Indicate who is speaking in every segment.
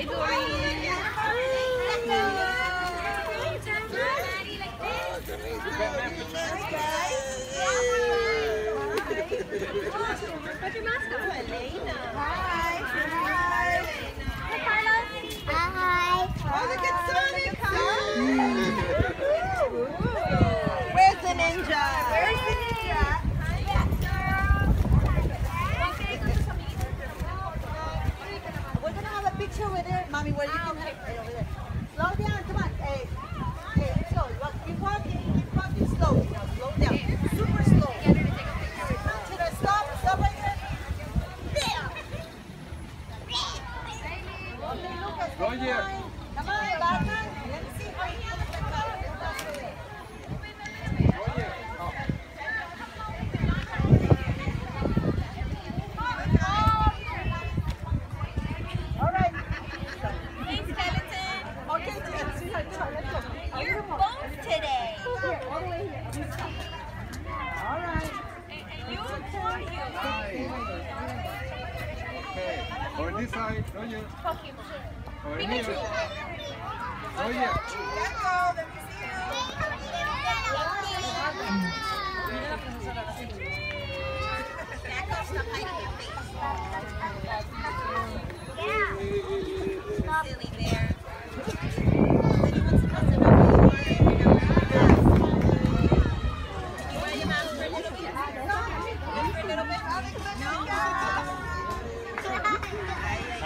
Speaker 1: Hi, Dory.
Speaker 2: mommy, what do you ah, think? Hey, over there. Slow down, come on. Hey, hey, let's walking, walking slowly. Slow down. Super slow. Should I stop? Stop right there. There. Okay, Lucas, Roger.
Speaker 1: All
Speaker 2: right. Okay. On this side, Roger. Over
Speaker 1: here. Roger.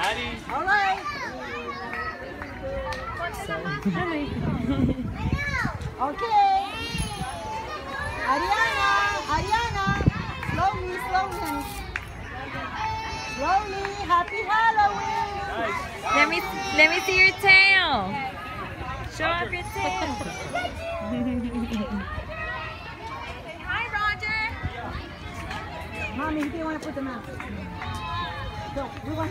Speaker 1: All
Speaker 2: right. Okay. Ariana, Ariana, slowly, slowly. Slowly, happy Halloween.
Speaker 1: Let me let me see your tail. Show off your tail. Hi, Roger.
Speaker 2: Mommy, you didn't want to put them out. So, we want